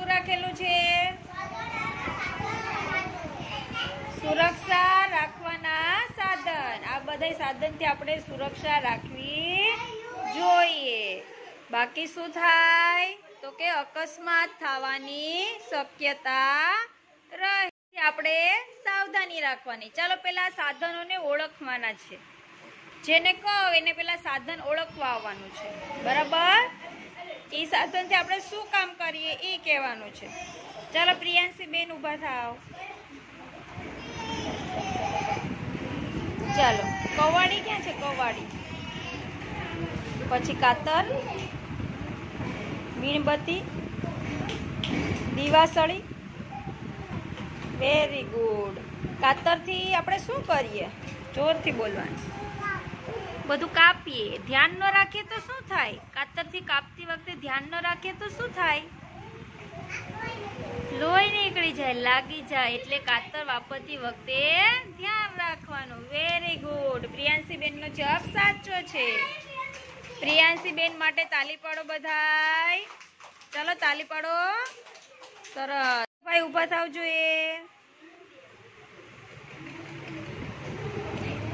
શું રાખેલું છે? સુરક્ષા રાખવાના સાધન. આ બધા સાધનથી આપણે સુરક્ષા રાખવી જોઈએ. બાકી શું થાય? તો કે અકસ્માત થવાની શક્યતા રહે. આપણે સાવધાની રાખવાની. ચાલો પેલા સાધનોને ઓળખવાના છે. જેને કહો એને પેલા સાધન ઓળખવા આવવાનું છે. બરાબર? એ સાધનથી આપણે શું કામ કરીએ એ કહેવાનું છે. ચાલો પ્રિયાંશી બેન ઊભા થાવ ચાલો, કવાડી ક્યાં છે કવાડી? પછી કાતર, મીણબત્તી, દીવાસળી. વેરી ગુડ કાતરથી આપણે શું કરીએ? જોરથી બોલવાનું. બધું કાપીએ. ધ્યાન ન રાખીએ તો શું થાય? કાતરથી કાપતી વખતે ધ્યાન ન રાખીએ તો શું થાય? લોહી નીકળી જાય, લાગી જાય, એટલે કાતર વાપરતી વખતે ધ્યાન રાખવાનું. વેરી ગુડ પ્રિયાંશી બેનનો જવાબ સાચો છે. પ્રિયાંશી બેન માટે તાલી પાડો બધાય. ચાલો, તાલી પાડો. સરસ. ભાઈ, ઊભા થાવ જોઈએ.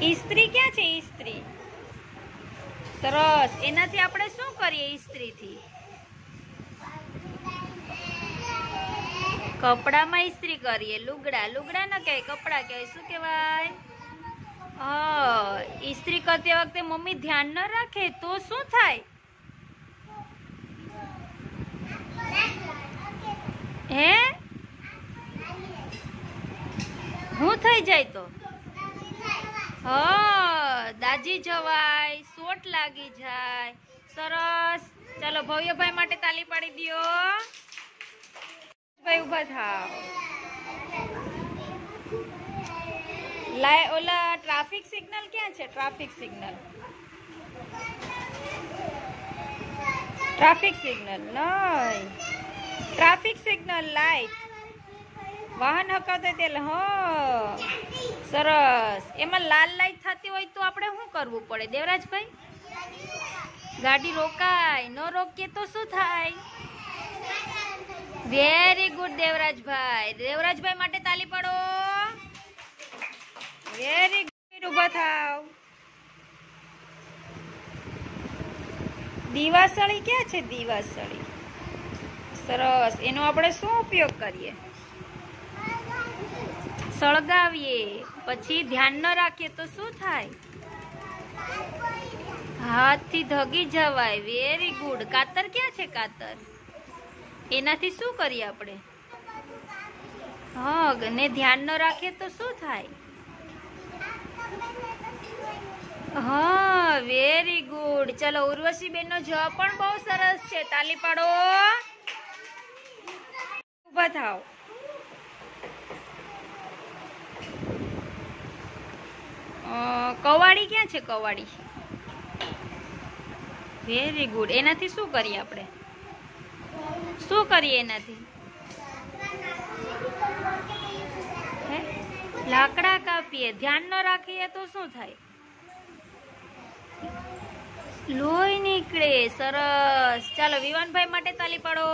ઈસ્ત્રી ક્યાં છે? ઈસ્ત્રી. સરસ. એનાથી આપણે શું કરીએ ઈસ્ત્રીથી કપડામાં ઈસ્ત્રી કરીએ. લુગડા. લુગડા ન કહેવાય, કપડા કહેવાય. શું કહેવાય? ઇસ્ત્રી કરતી વખતે મમ્મી ધ્યાન ન રાખે તો શું થાય? હે? હું થઈ જાય તો? હા. દાજી જવાય સોટ લાગી જાય. સરસ. ચાલો, ભવ્યભાઈ માટે તાલી પાડી દો ભાઈ ઊભા થાવ. લાય, ઓલા ટ્રાફિક સિગ્નલ ક્યાં છે? Traffic signal. ટ્રાફિક સિગ્નલ, નહીં. Traffic signal light. વાહન હકાવતો તેલ હ. સરસ. એમાં લાલ લાઈટ થતી હોય તો આપણે શું કરવું પડે? દેવરાજભાઈ? ગાડી રોકાય. ન રોકીએ તો શું થાય? Very good Devrajbhai. દેવરાજભાઈ માટે તાલી પડો. વેરી ગુડ ઊભા થાવ. દિવાસળી ક્યાં છે? દિવાસળી. સરસ. એનો આપણે શું ઉપયોગ કરીએ? સળગાવીએ. પછી ધ્યાન ન રાખીએ તો શું થાય? હાથથી ધગી જવાય. વેરી ગુડ કાતર ક્યાં છે કાતર? એનાથી શું કરીએ આપણે? હા ને ધ્યાન ન રાખીએ તો શું થાય? હા વેરી ગુડ ચલો ઉર્વશી બેન નો જવાબ પણ બહુ સરસ છે. તાલી પાડો. ઊભા થાવ કવાડી ક્યાં છે કવાડી? વેરી ગુડ એનાથી શું કરીએ આપણે? શું કરીએ એનાથી? લાકડા કાપીએ. ધ્યાન ન રાખીએ તો શું થાય? લોહી નીકળે. સરસ. ચાલો વિવાનભાઈ માટે તાલી પાડો.